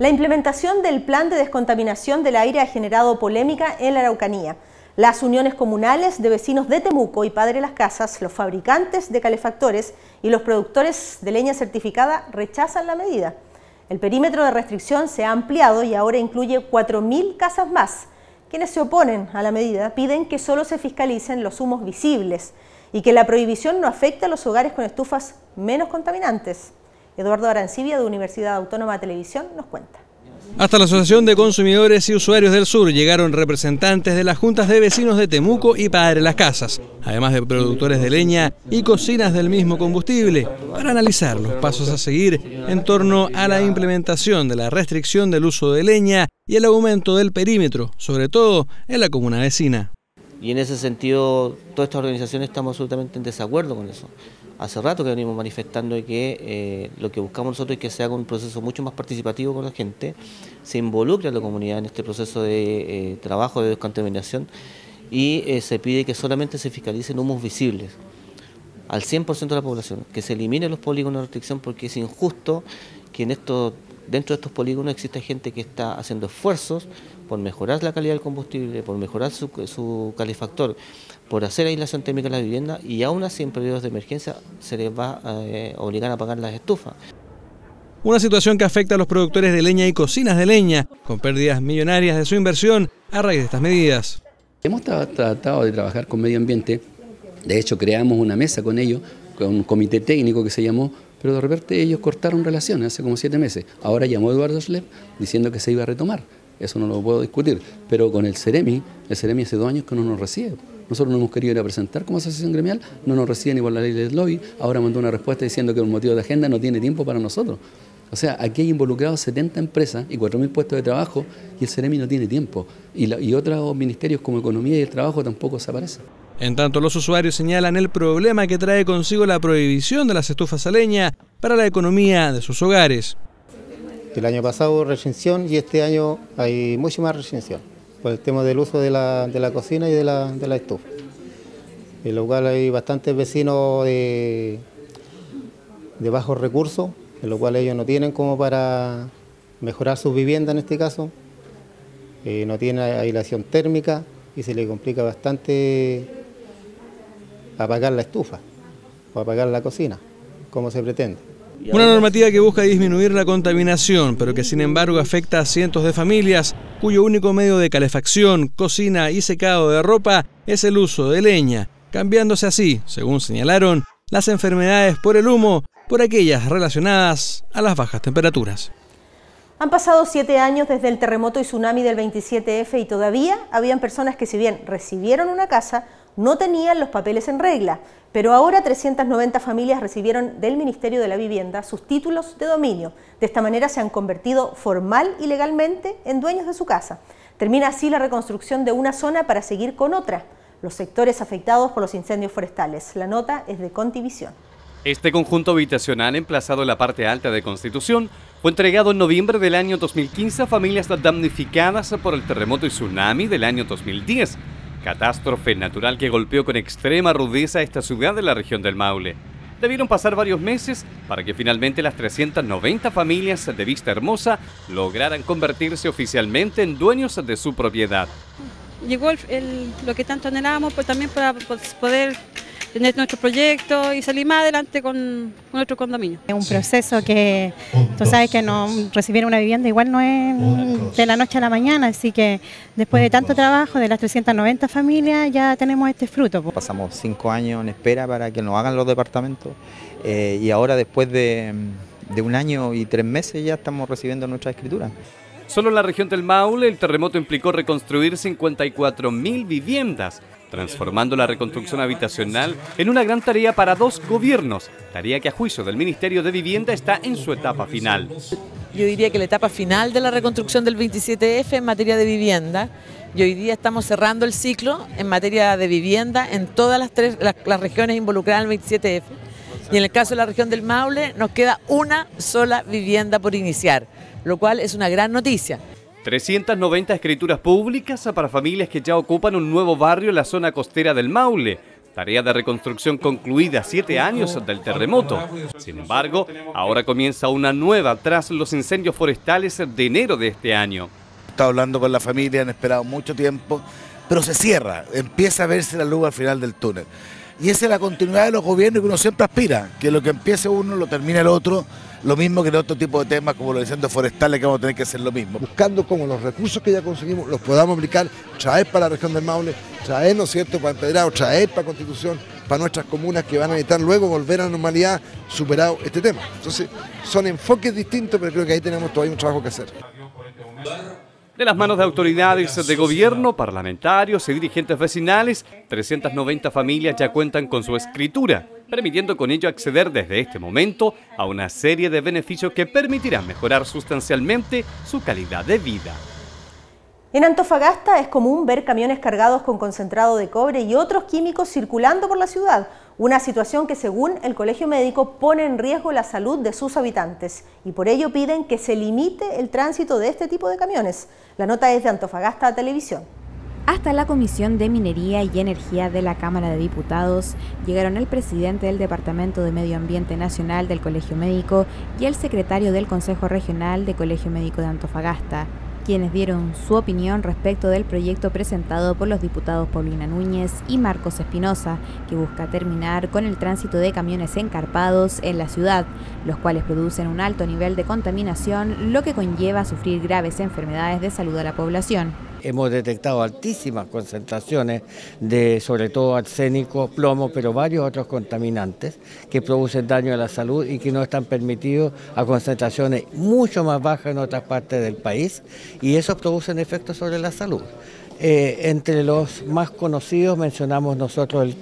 La implementación del plan de descontaminación del aire ha generado polémica en la Araucanía. Las uniones comunales de vecinos de Temuco y Padre Las Casas, los fabricantes de calefactores y los productores de leña certificada rechazan la medida. El perímetro de restricción se ha ampliado y ahora incluye 4.000 casas más. Quienes se oponen a la medida piden que solo se fiscalicen los humos visibles y que la prohibición no afecte a los hogares con estufas menos contaminantes. Eduardo Arancibia, de Universidad Autónoma de Televisión, nos cuenta. Hasta la Asociación de Consumidores y Usuarios del Sur llegaron representantes de las juntas de vecinos de Temuco y Padre Las Casas, además de productores de leña y cocinas del mismo combustible, para analizar los pasos a seguir en torno a la implementación de la restricción del uso de leña y el aumento del perímetro, sobre todo en la comuna vecina. Y en ese sentido, todas estas organizaciones estamos absolutamente en desacuerdo con eso hace rato que venimos manifestando que eh, lo que buscamos nosotros es que se haga un proceso mucho más participativo con la gente, se involucre a la comunidad en este proceso de eh, trabajo de descontaminación y eh, se pide que solamente se fiscalicen humos visibles al 100% de la población, que se eliminen los polígonos de restricción porque es injusto que en esto, dentro de estos polígonos exista gente que está haciendo esfuerzos por mejorar la calidad del combustible, por mejorar su, su calefactor, por hacer aislación térmica en la vivienda y aún así en periodos de emergencia se les va a eh, obligar a pagar las estufas. Una situación que afecta a los productores de leña y cocinas de leña, con pérdidas millonarias de su inversión a raíz de estas medidas. Hemos tratado de trabajar con medio ambiente, de hecho creamos una mesa con ellos, con un comité técnico que se llamó, pero de repente ellos cortaron relaciones hace como siete meses. Ahora llamó Eduardo Schlepp diciendo que se iba a retomar, eso no lo puedo discutir, pero con el Ceremi, el Ceremi hace dos años que no nos recibe. Nosotros no hemos querido ir a presentar como asociación gremial, no nos reciben ni por la ley del lobby, ahora mandó una respuesta diciendo que el motivo de agenda no tiene tiempo para nosotros. O sea, aquí hay involucrados 70 empresas y 4.000 puestos de trabajo y el CEREMI no tiene tiempo. Y, otros ministerios como Economía y el Trabajo tampoco se aparecen. En tanto, los usuarios señalan el problema que trae consigo la prohibición de las estufas a leña para la economía de sus hogares. El año pasado restricción y este año hay mucha más restricción por el tema del uso de la, cocina y de la, de la estufa. En lo cual hay bastantes vecinos de, de bajos recursos, en lo cual ellos no tienen como para mejorar su vivienda en este caso, eh, no tienen aislación térmica y se les complica bastante apagar la estufa o apagar la cocina, como se pretende. Una normativa que busca disminuir la contaminación, pero que sin embargo afecta a cientos de familias cuyo único medio de calefacción, cocina y secado de ropa es el uso de leña, cambiándose así, según señalaron, las enfermedades por el humo por aquellas relacionadas a las bajas temperaturas. Han pasado siete años desde el terremoto y tsunami del 27F y todavía habían personas que si bien recibieron una casa, no tenían los papeles en regla, pero ahora 390 familias recibieron del Ministerio de la Vivienda sus títulos de dominio. De esta manera se han convertido formal y legalmente en dueños de su casa. Termina así la reconstrucción de una zona para seguir con otra, los sectores afectados por los incendios forestales. La nota es de Contivisión. Este conjunto habitacional emplazado en la parte alta de Constitución fue entregado en noviembre del año 2015 a familias damnificadas por el terremoto y tsunami del año 2010 catástrofe natural que golpeó con extrema rudeza esta ciudad de la región del Maule. Debieron pasar varios meses para que finalmente las 390 familias de Vista Hermosa lograran convertirse oficialmente en dueños de su propiedad. Llegó lo que tanto anhelábamos, pues también para poder tener nuestro proyecto y salir más adelante con, nuestro condominio. Es un proceso que tú sabes que no recibir una vivienda igual no es de la noche a la mañana, así que después de tanto trabajo, de las 390 familias, ya tenemos este fruto. Pasamos cinco años en espera para que nos hagan los departamentos eh, y ahora después de, de un año y tres meses ya estamos recibiendo nuestra escritura. Solo en la región del Maule el terremoto implicó reconstruir 54.000 viviendas, transformando la reconstrucción habitacional en una gran tarea para dos gobiernos, tarea que a juicio del Ministerio de Vivienda está en su etapa final. Yo diría que la etapa final de la reconstrucción del 27F en materia de vivienda, y hoy día estamos cerrando el ciclo en materia de vivienda en todas las, tres, las regiones involucradas en el 27F. Y en el caso de la región del Maule nos queda una sola vivienda por iniciar lo cual es una gran noticia. 390 escrituras públicas para familias que ya ocupan un nuevo barrio en la zona costera del Maule, tarea de reconstrucción concluida siete años del terremoto. Sin embargo, ahora comienza una nueva tras los incendios forestales de enero de este año. He estado hablando con la familia, han esperado mucho tiempo, pero se cierra, empieza a verse la luz al final del túnel. Y esa es la continuidad de los gobiernos que uno siempre aspira, que lo que empiece uno lo termine el otro, lo mismo que en otro tipo de temas como los incendios forestales que vamos a tener que hacer lo mismo. Buscando cómo los recursos que ya conseguimos los podamos aplicar, traer para la región del Maule, traer, ¿no es cierto?, para Empedrado, traer para Constitución, para nuestras comunas que van a necesitar luego volver a la normalidad superado este tema. Entonces, son enfoques distintos, pero creo que ahí tenemos todavía un trabajo que hacer. De las manos de autoridades de gobierno, parlamentarios y dirigentes vecinales, 390 familias ya cuentan con su escritura, permitiendo con ello acceder desde este momento a una serie de beneficios que permitirán mejorar sustancialmente su calidad de vida. En Antofagasta es común ver camiones cargados con concentrado de cobre y otros químicos circulando por la ciudad, una situación que según el Colegio Médico pone en riesgo la salud de sus habitantes y por ello piden que se limite el tránsito de este tipo de camiones. La nota es de Antofagasta Televisión. Hasta la Comisión de Minería y Energía de la Cámara de Diputados llegaron el presidente del Departamento de Medio Ambiente Nacional del Colegio Médico y el secretario del Consejo Regional de Colegio Médico de Antofagasta quienes dieron su opinión respecto del proyecto presentado por los diputados Paulina Núñez y Marcos Espinosa, que busca terminar con el tránsito de camiones encarpados en la ciudad, los cuales producen un alto nivel de contaminación, lo que conlleva a sufrir graves enfermedades de salud a la población. Hemos detectado altísimas concentraciones de sobre todo arsénico, plomo, pero varios otros contaminantes que producen daño a la salud y que no están permitidos a concentraciones mucho más bajas en otras partes del país y eso producen efectos sobre la salud. Eh, entre los más conocidos mencionamos nosotros el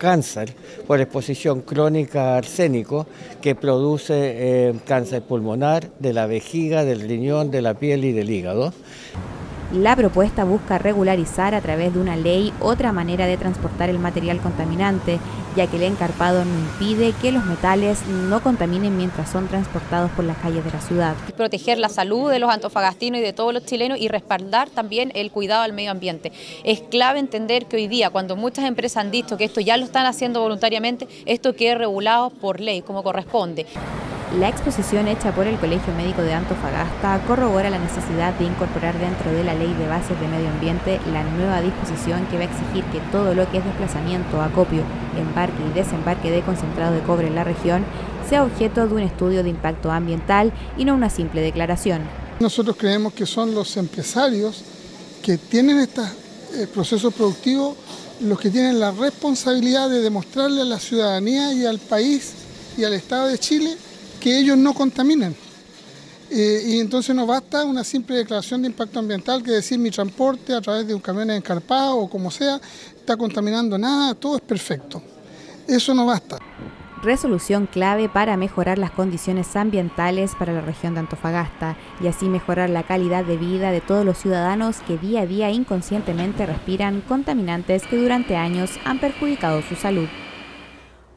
cáncer por exposición crónica a arsénico que produce eh, cáncer pulmonar de la vejiga, del riñón, de la piel y del hígado. La propuesta busca regularizar a través de una ley otra manera de transportar el material contaminante, ya que el encarpado no impide que los metales no contaminen mientras son transportados por las calles de la ciudad. Proteger la salud de los antofagastinos y de todos los chilenos y respaldar también el cuidado al medio ambiente. Es clave entender que hoy día, cuando muchas empresas han dicho que esto ya lo están haciendo voluntariamente, esto quede regulado por ley, como corresponde. La exposición hecha por el Colegio Médico de Antofagasta corrobora la necesidad de incorporar dentro de la Ley de Bases de Medio Ambiente la nueva disposición que va a exigir que todo lo que es desplazamiento, acopio, embarque y desembarque de concentrado de cobre en la región sea objeto de un estudio de impacto ambiental y no una simple declaración. Nosotros creemos que son los empresarios que tienen este proceso productivo los que tienen la responsabilidad de demostrarle a la ciudadanía y al país y al Estado de Chile que ellos no contaminan. Eh, y entonces no basta una simple declaración de impacto ambiental que decir mi transporte a través de un camión encarpado o como sea está contaminando nada, todo es perfecto. Eso no basta. Resolución clave para mejorar las condiciones ambientales para la región de Antofagasta y así mejorar la calidad de vida de todos los ciudadanos que día a día inconscientemente respiran contaminantes que durante años han perjudicado su salud.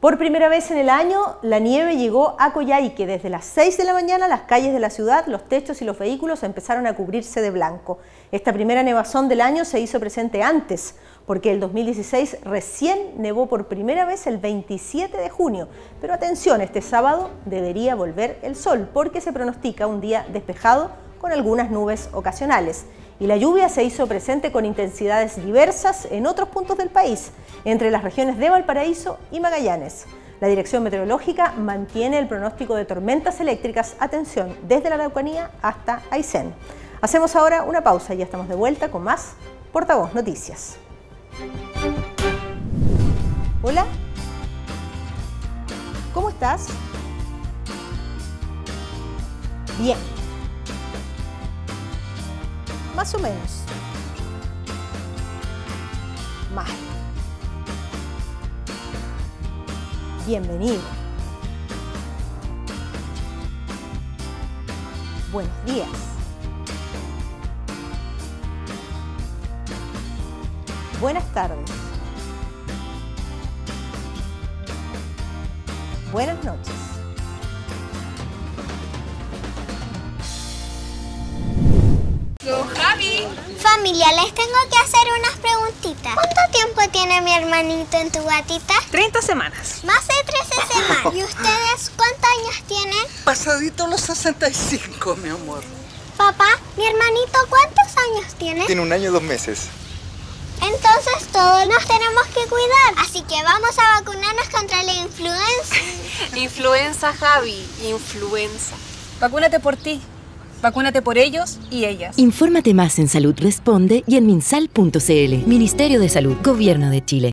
Por primera vez en el año, la nieve llegó a Coyhaique. Desde las 6 de la mañana, las calles de la ciudad, los techos y los vehículos empezaron a cubrirse de blanco. Esta primera nevazón del año se hizo presente antes, porque el 2016 recién nevó por primera vez el 27 de junio. Pero atención, este sábado debería volver el sol, porque se pronostica un día despejado con algunas nubes ocasionales y la lluvia se hizo presente con intensidades diversas en otros puntos del país, entre las regiones de Valparaíso y Magallanes. La Dirección Meteorológica mantiene el pronóstico de tormentas eléctricas, atención, desde la Araucanía hasta Aysén. Hacemos ahora una pausa y ya estamos de vuelta con más Portavoz Noticias. Hola, ¿cómo estás? Bien. Más o menos. Mal. Bienvenido. Buenos días. Buenas tardes. Buenas noches. Javi. Familia, les tengo que hacer unas preguntitas. ¿Cuánto tiempo tiene mi hermanito en tu gatita? 30 semanas. Más de 13 semanas. ¿Y ustedes cuántos años tienen? Pasadito los 65, mi amor. Papá, mi hermanito cuántos años tiene? Tiene un año y dos meses. Entonces todos nos tenemos que cuidar. Así que vamos a vacunarnos contra la influenza. influenza, Javi. Influenza. Vacúnate por ti. Vacúnate por ellos y ellas. Infórmate más en Salud Responde y en minsal.cl. Ministerio de Salud, Gobierno de Chile.